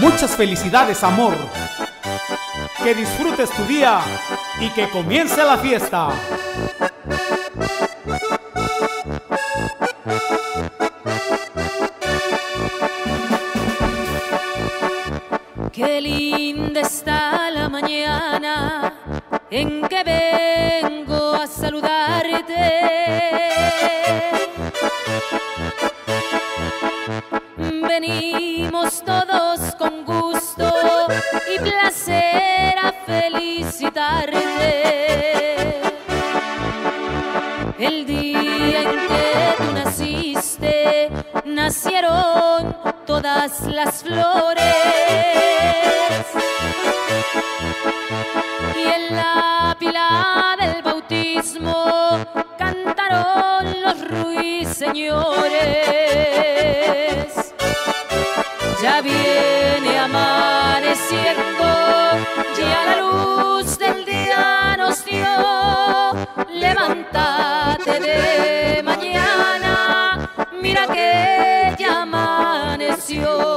Muchas felicidades, amor. Que disfrutes tu día y que comience la fiesta. Qué linda está la mañana en que vengo a saludarte. Venimos todos con gusto y placer a felicitarte. El día en que tú naciste, nacieron todas las flores. Y en la pila del bautismo cantaron los ruiseñores. ya la luz del día nos dio. Levántate de mañana, mira que ya amaneció.